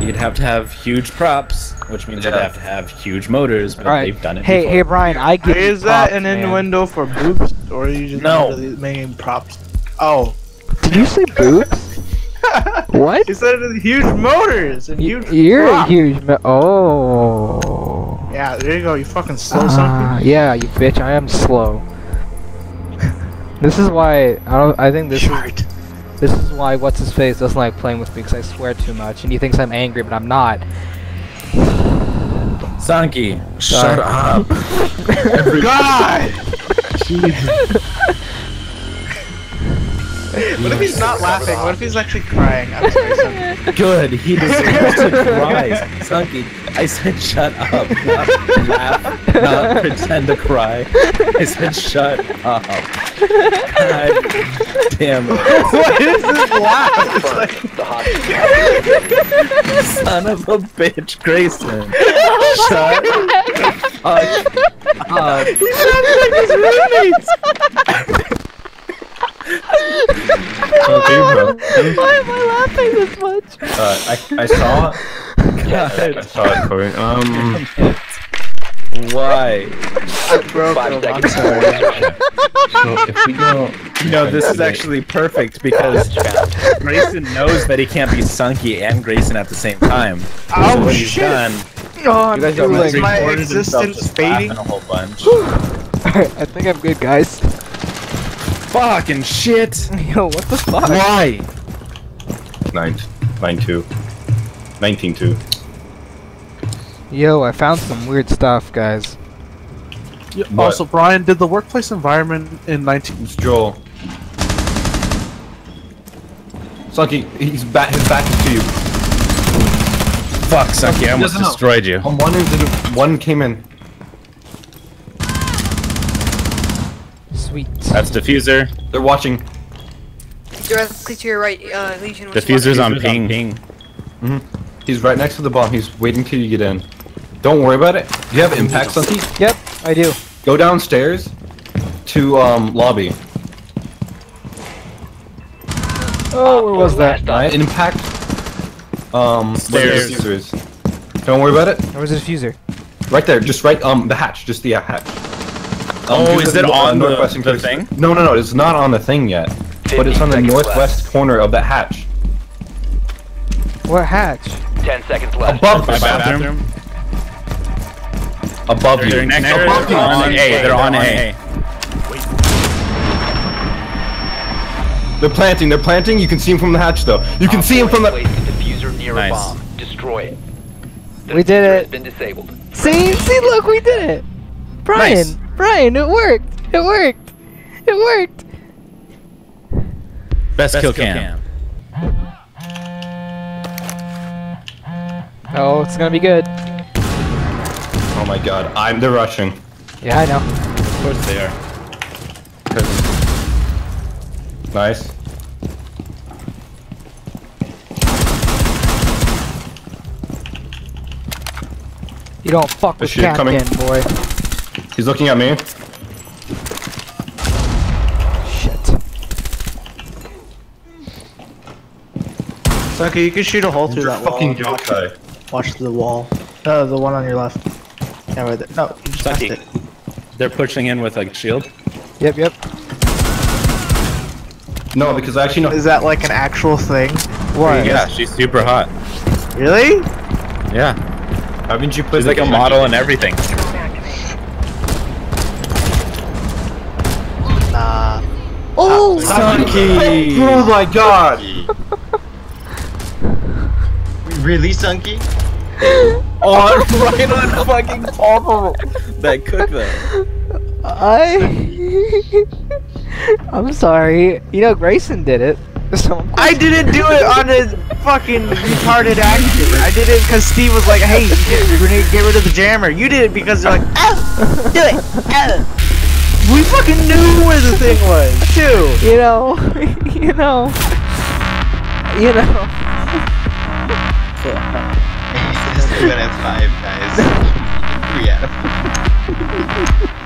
You'd have to have huge props, which means you'd have to have huge motors, but Alright. they've done it Hey, before. hey, Brian, I give you Is that props, an man. innuendo for boobs, or are you just No. really making props? Oh, Did you say boobs? what? he said it is huge motors and huge. You're a props. huge. Ma- oh. Yeah, there you go. You fucking slow Ah, something. yeah, you bitch. I am slow. this is why I don't. I think this is Short. This is why what's his face doesn't like playing with me because I swear too much, and he thinks I'm angry, but I'm not. Sunky, shut up. God. what if he's not laughing? What if he's actually crying? I'm sorry. son. Good, he deserves to cry. Sunky, I said shut up, not laugh, not pretend to cry. I said shut up. God damn it. what is this laugh? It's like, Son of a bitch, Grayson. Shut up. up. he sounds like his roommates. Okay, bro. Why am I laughing this much? Uh, I, I saw I saw it, Corey. Um, Why? I broke Five him. I'm seconds. so if we go, You know, this is actually perfect because Grayson knows that he can't be Sunky and Grayson at the same time. Oh, what he's shit. done, Oh, I'm you guys drooling. have Is my existence just fading? laughing a whole bunch. I think I'm good, guys. Fucking shit! Yo, what the fuck? Why? nine, nine two, nineteen two. Yo, I found some weird stuff, guys. Yeah, Also, Brian, did the workplace environment in 19 It's Joel. Sunky, he's back. His back is to you. Fuck, Sunky, I almost Doesn't know. destroyed you. Um, one is one came in. Sweet. That's Defuser. They're watching. Directly to your right, uh, Legion. which Defuser's one? on ping. He's right next to the bomb. He's waiting till you get in. Don't worry about it. Do you have impact, Sunky? Yep, I do. Go downstairs to um lobby. Oh, where was that? Right? Impact. Um, Stairs. defuser. Don't worry about it. Where was the defuser? Right there. Just right. Um, the hatch. Just the uh, hatch. Oh, is it on the- northwestern the thing? No, no, no. It's not on the thing yet. But it's on the northwest left. corner of that hatch. What hatch? Ten seconds left. Above My the bathroom. bathroom. Above They're you. next Above they're you. on A. They're on A. They're planting. They're planting. You can see him from the hatch, though. You can see him from the. Place the defuser near Nice. a bomb. Destroy it. The We did defuser it. Has been disabled. See, see, look, we did it. Brian, Nice. Brian, it worked. It worked. It worked. Best, kill cam. Oh, it's gonna be good. Oh my God! I'm. They're rushing. Yeah, I know. Of course they are. Nice. You don't fuck The with shit Captain, coming. boy. He's looking at me. Shit. Okay, you can shoot a hole through You're that wall. fucking and watch, watch the wall. No, the one on your left. Yeah, right there. No, you just missed Sucky. it. They're pushing in with a shield. Yep, yep. No, because I actually know. Is that like an actual thing? What? Yeah, she's super hot. Really? Yeah, Haven't you played she's like a model and everything. Nah. Oh, Sunky. Oh my God! Really, Sunky? on oh, right on fucking top of that cook that. I. I'm sorry. You know, Grayson did it. So I'm didn't do it on a fucking retarded accident. I did it because Steve was like, "Hey, you get, we need to get rid of the jammer." You did it because you're like, "Oh, do it." Oh. We fucking knew where the thing was, too. you know, you know, you know. He's still gonna have five, guys. Three out of